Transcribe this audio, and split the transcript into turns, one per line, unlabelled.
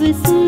with.